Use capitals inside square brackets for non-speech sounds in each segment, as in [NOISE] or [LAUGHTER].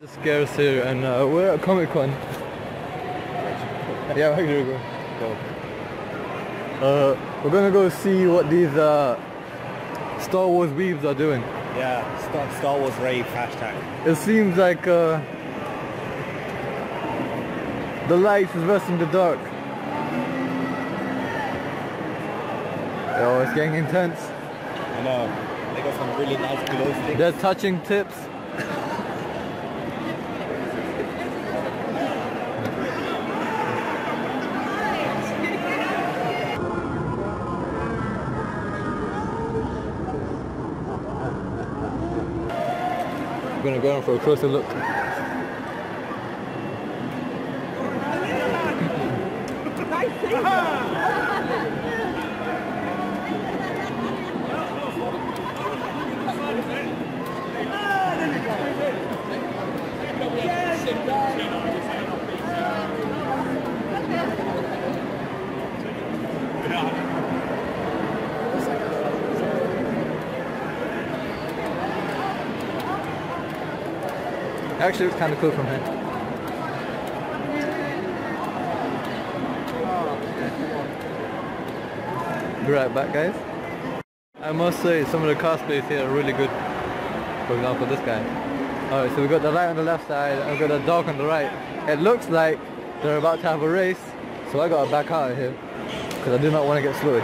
This Gareth here and uh, we're at Comic Con. Yeah, where do we go? Go. Uh, we're gonna go see what these uh, Star Wars weaves are doing. Yeah, Star, Star Wars rave hashtag. It seems like uh, the light is versus the dark. Oh, it's getting intense. I know. They got some really nice glow sticks. They're touching tips. I'm gonna go in for a closer look. [LAUGHS] Actually, it's kind of cool from here. Be right back, guys. I must say, some of the cosplays here are really good. For example, this guy. Alright, so we've got the light on the left side, and we got the dark on the right. It looks like they're about to have a race, so I gotta back out of here, because I do not want to get slowed.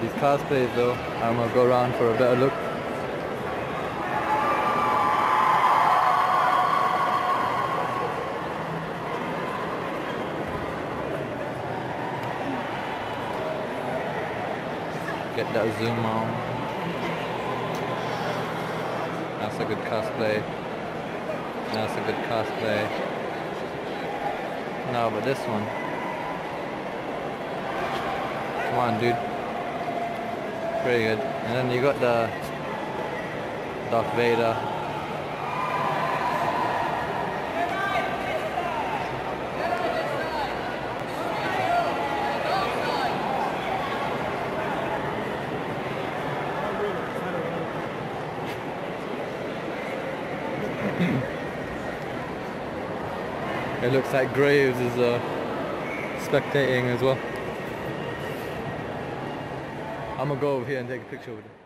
These cosplays though, I'm gonna go around for a better look. Get that zoom on. That's a good cosplay. That's a good cosplay. No, but this one. Come on, dude. Pretty good. And then you got the Darth Vader. it looks like Graves is uh, spectating as well. I'm gonna go over here and take a picture with him.